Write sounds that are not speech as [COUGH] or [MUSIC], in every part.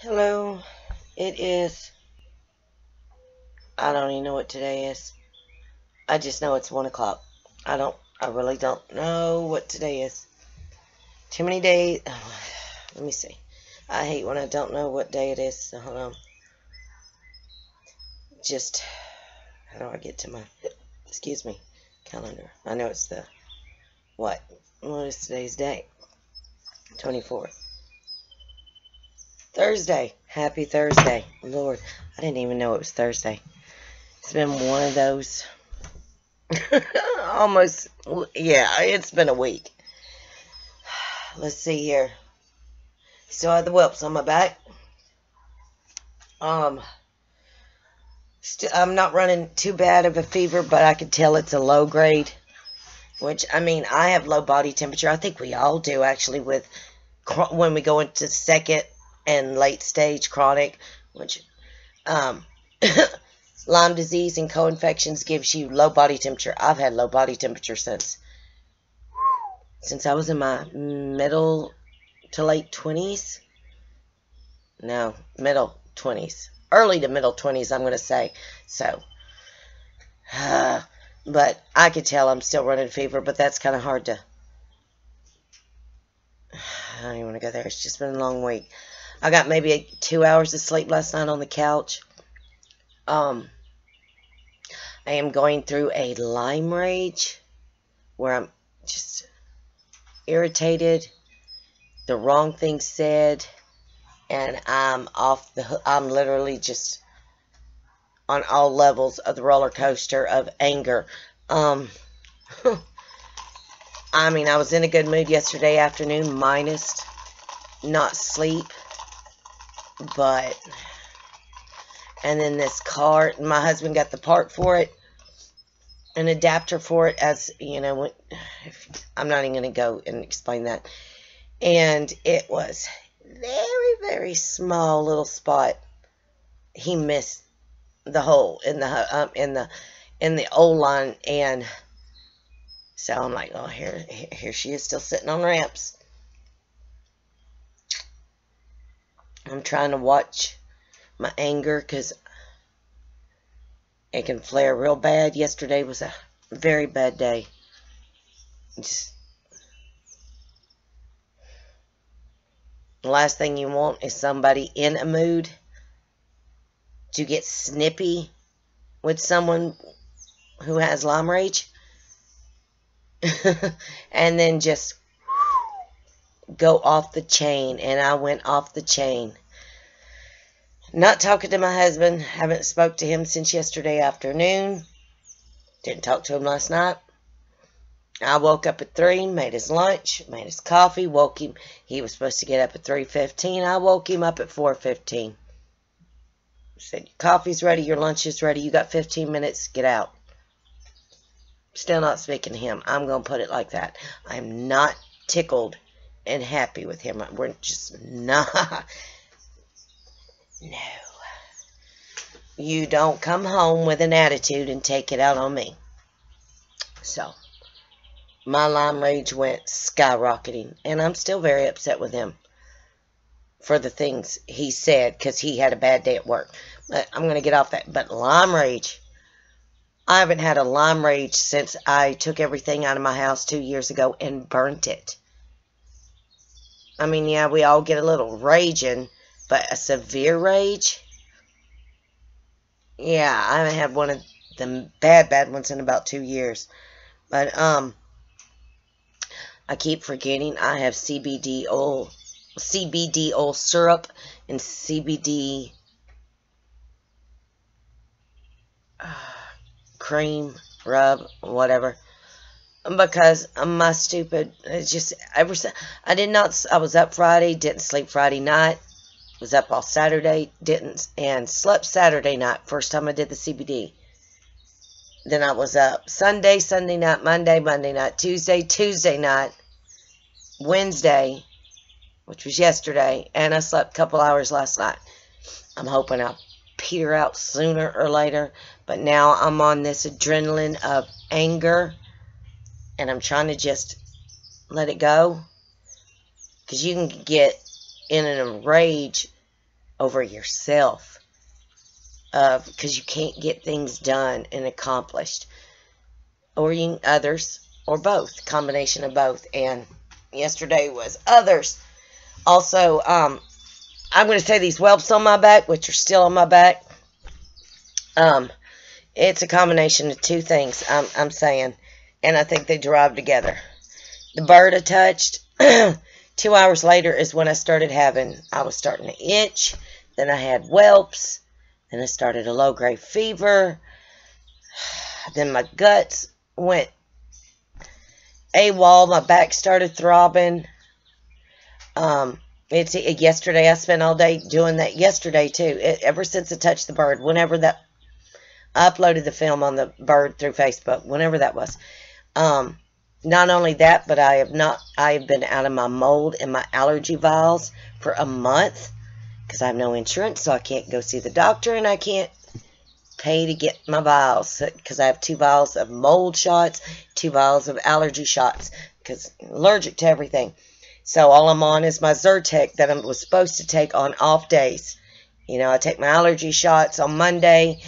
Hello. It is. I don't even know what today is. I just know it's one o'clock. I don't. I really don't know what today is. Too many days. [SIGHS] Let me see. I hate when I don't know what day it is. So hold on. Just. How do I get to my. Excuse me. Calendar. I know it's the. What? What is today's date? 24th. Thursday. Happy Thursday. Lord, I didn't even know it was Thursday. It's been one of those. [LAUGHS] Almost. Yeah, it's been a week. [SIGHS] Let's see here. Still have the whelps on my back. Um. Still, I'm not running too bad of a fever, but I can tell it's a low grade. Which, I mean, I have low body temperature. I think we all do, actually, with when we go into second and late stage chronic, which um, [COUGHS] Lyme disease and co-infections gives you low body temperature. I've had low body temperature since since I was in my middle to late 20s. No, middle 20s. Early to middle 20s, I'm going to say. So, uh, [SIGHS] but I could tell I'm still running fever, but that's kind of hard to. [SIGHS] I don't even want to go there. It's just been a long week. I got maybe two hours of sleep last night on the couch. Um, I am going through a Lyme rage where I'm just irritated, the wrong thing said, and I'm off the I'm literally just on all levels of the roller coaster of anger. Um, [LAUGHS] I mean, I was in a good mood yesterday afternoon, minus not sleep but and then this cart my husband got the part for it an adapter for it as you know if, i'm not even going to go and explain that. And it was very very small little spot. He missed the hole in the um, in the in the old line and so i'm like oh here here she is still sitting on ramps I'm trying to watch my anger because it can flare real bad. Yesterday was a very bad day. Just, the last thing you want is somebody in a mood to get snippy with someone who has Lyme rage [LAUGHS] and then just go off the chain, and I went off the chain. Not talking to my husband. Haven't spoke to him since yesterday afternoon. Didn't talk to him last night. I woke up at 3, made his lunch, made his coffee, woke him. He was supposed to get up at 3.15. I woke him up at 4.15. Said, your coffee's ready, your lunch is ready, you got 15 minutes, get out. Still not speaking to him. I'm going to put it like that. I'm not tickled and happy with him. We're just not. No. You don't come home with an attitude and take it out on me. So, my Lyme rage went skyrocketing, and I'm still very upset with him for the things he said because he had a bad day at work. But I'm going to get off that. But Lyme rage. I haven't had a Lyme rage since I took everything out of my house two years ago and burnt it. I mean, yeah, we all get a little raging, but a severe rage? Yeah, I haven't had one of the bad, bad ones in about two years. But, um, I keep forgetting I have CBD oil, CBD oil syrup and CBD uh, cream, rub, whatever because my stupid it's just ever since I did not I was up Friday didn't sleep Friday night was up all Saturday didn't and slept Saturday night first time I did the CBD then I was up Sunday Sunday night Monday Monday night Tuesday Tuesday night Wednesday which was yesterday and I slept a couple hours last night. I'm hoping I'll peter out sooner or later but now I'm on this adrenaline of anger and I'm trying to just let it go because you can get in a rage over yourself because you can't get things done and accomplished. Or you others or both combination of both. And yesterday was others. Also um i'm going to say these whelps on my back which are still on my back. Um it's a combination of two things i'm, I'm saying and i think they drive together the bird i touched [CLEARS THROAT] two hours later is when i started having i was starting to itch then i had whelps then I started a low grade fever. [SIGHS] Then my guts went AWOL. My back started throbbing. Um, it's yesterday. I spent all day doing that yesterday too. It, ever since I touched the bird, whenever that I uploaded the film on the bird through Facebook, whenever that was. Um, not only that, but I have not. I have been out of my mold and my allergy vials for a month because I have no insurance, so I can't go see the doctor and I can't pay to get my vials because I have two vials of mold shots, two vials of allergy shots because allergic to everything. So all I'm on is my Zyrtec that I was supposed to take on off days. You know, I take my allergy shots on Monday,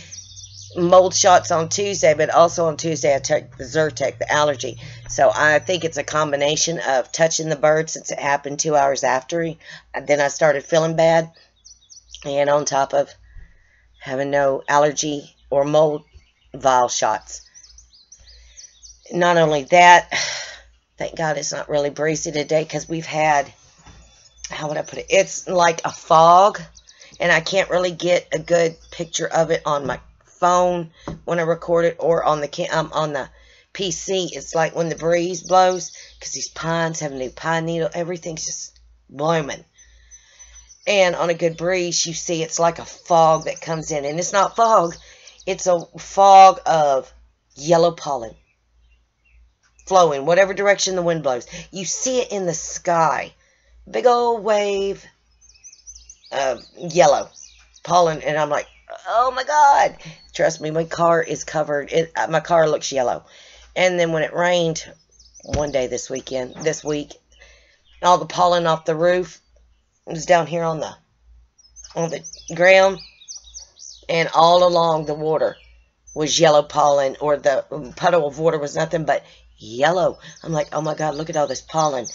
mold shots on Tuesday, but also on Tuesday I took the Zyrtec, the allergy. So I think it's a combination of touching the bird since it happened two hours after. Then I started feeling bad and on top of having no allergy or mold vial shots. Not only that, thank God it's not really breezy today because we've had, how would I put it? It's like a fog, and I can't really get a good picture of it on my phone when I record it or on the um, on the PC. It's like when the breeze blows because these pines have a new pine needle. Everything's just blooming. And on a good breeze, you see it's like a fog that comes in. And it's not fog, it's a fog of yellow pollen flowing, whatever direction the wind blows. You see it in the sky. Big old wave of yellow pollen. And I'm like, oh my God. Trust me, my car is covered. It, uh, my car looks yellow. And then when it rained one day this weekend, this week, all the pollen off the roof was down here on the on the ground, and all along the water was yellow pollen, or the puddle of water was nothing but yellow. I'm like, oh my god, look at all this pollen,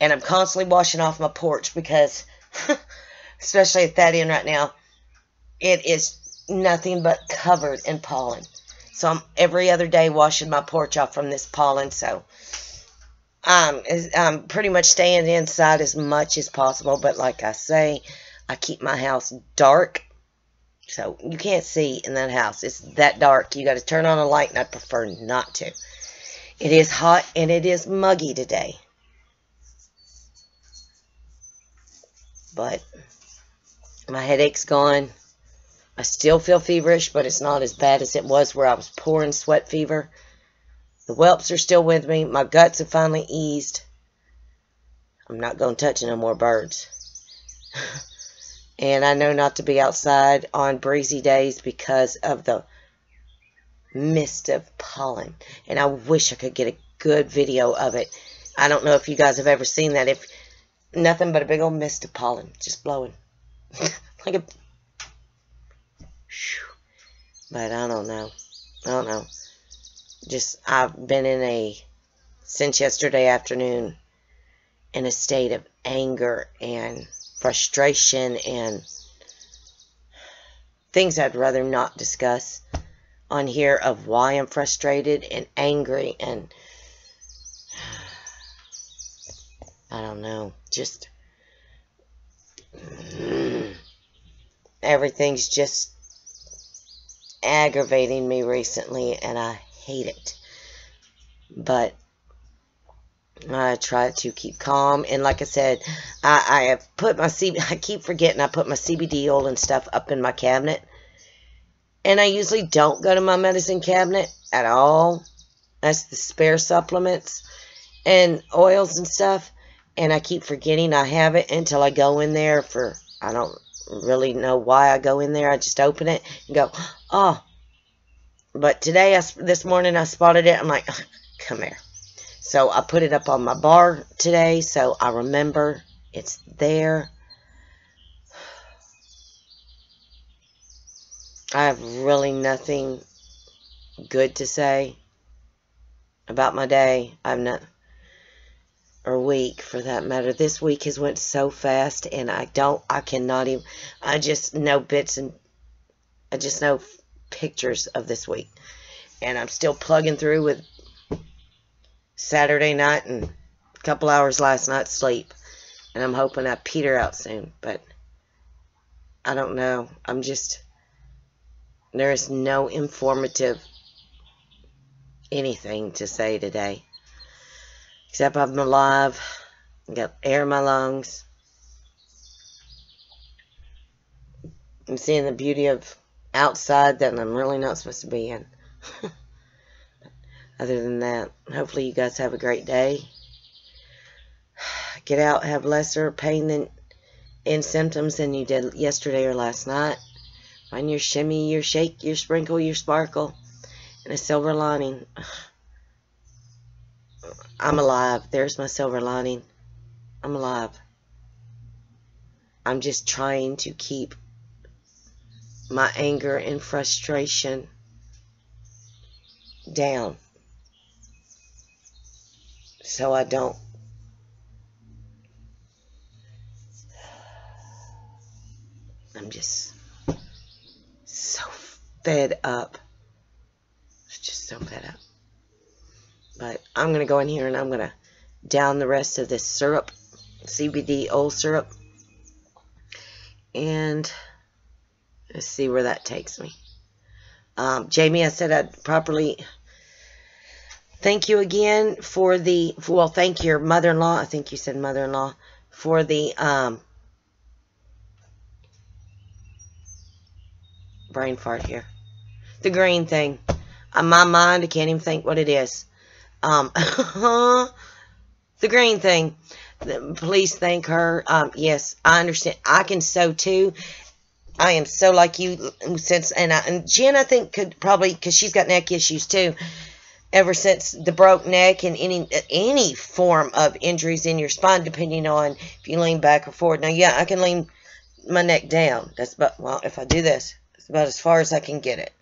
and I'm constantly washing off my porch because, [LAUGHS] especially at that end right now, it is nothing but covered in pollen. So I'm every other day washing my porch off from this pollen. So um, I'm pretty much staying inside as much as possible, but like I say, I keep my house dark, so you can't see in that house. It's that dark. You got to turn on a light, and I prefer not to. It is hot, and it is muggy today. But my headache's gone. I still feel feverish, but it's not as bad as it was where I was pouring sweat fever. The whelps are still with me. My guts have finally eased. I'm not going to touch no more birds. [LAUGHS] and I know not to be outside on breezy days because of the mist of pollen. And I wish I could get a good video of it. I don't know if you guys have ever seen that. If Nothing but a big old mist of pollen just blowing. [LAUGHS] like a... But I don't know. I don't know. Just I've been in a since yesterday afternoon in a state of anger and frustration and things I'd rather not discuss on here of why I'm frustrated and angry and [SIGHS] I don't know, just [SIGHS] everything's just aggravating me recently and I hate it. But I try to keep calm. And like I said, I, I have put my CBD, [LAUGHS] I keep forgetting I put my CBD oil and stuff up in my cabinet. And I usually don't go to my medicine cabinet at all. That's the spare supplements and oils and stuff. And I keep forgetting I have it until I go in there for, I don't really know why I go in there. I just open it and go, oh, but today, I, this morning, I spotted it. I'm like, come here. So I put it up on my bar today so I remember it's there. I have really nothing good to say about my day. I've not or week for that matter. This week has went so fast and I don't I cannot even I just know bits and I just know pictures of this week. And I'm still plugging through with Saturday night and a couple hours last night's sleep. And I'm hoping I peter out soon, but I don't know. I'm just there is no informative anything to say today. Except I'm alive. I got air in my lungs. I'm seeing the beauty of outside that I'm really not supposed to be in. [LAUGHS] Other than that, hopefully you guys have a great day. [SIGHS] Get out, have lesser pain than in symptoms than you did yesterday or last night. Find your shimmy, your shake, your sprinkle, your sparkle, and a silver lining. [SIGHS] I'm alive. There's my silver lining. I'm alive. I'm just trying to keep my anger and frustration down so I don't I'm just so fed up. Just so fed up. But I'm going to go in here and I'm going to down the rest of this syrup, CBD old syrup. And let's see where that takes me. Um, Jamie, I said I'd properly thank you again for the, well, thank your mother-in-law. I think you said mother-in-law for the um, brain fart here. The green thing. On my mind, I can't even think what it is. Um, [LAUGHS] the green thing. Please thank her. Um, yes, I understand. I can sew too. I am so like you since, and, I, and Jen, I think, could probably, because she's got neck issues too, ever since the broke neck and any any form of injuries in your spine, depending on if you lean back or forward. Now, yeah, I can lean my neck down. That's about, well, if I do this, it's about as far as I can get it.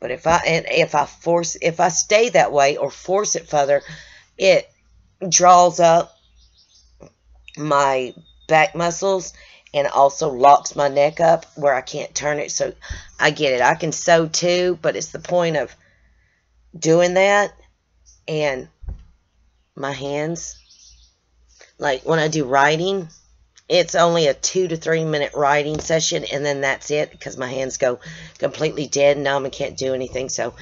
But if I and if I force if I stay that way or force it further, it draws up my back muscles and also locks my neck up where I can't turn it. So I get it. I can sew too, but it's the point of doing that and my hands like when I do writing it's only a two to three minute writing session and then that's it because my hands go completely dead numb and can't do anything. So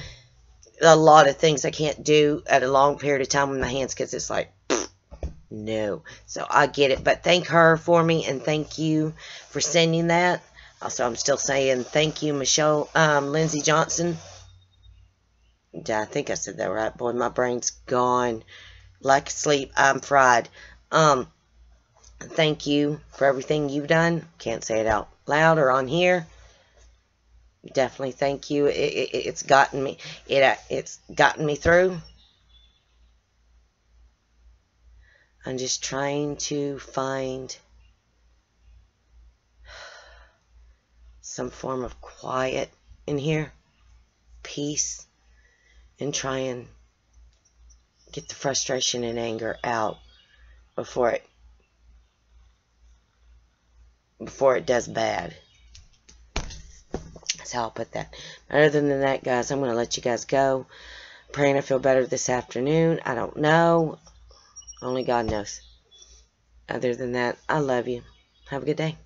a lot of things i can't do at a long period of time with my hands because it's like [SNIFFS] no. So i get it. But thank her for me and thank you for sending that. Also i'm still saying thank you michelle um, lindsay johnson. I think i said that right. Boy my brain's gone. Like sleep i'm fried. Um thank you for everything you've done. Can't say it out loud or on here. Definitely thank you. It, it, it's gotten me. It uh, it's gotten me through. I'm just trying to find some form of quiet in here, peace, and try and get the frustration and anger out before it before it does bad. That's how I'll put that. Other than that, guys, I'm going to let you guys go. Praying I feel better this afternoon. I don't know. Only God knows. Other than that, I love you. Have a good day.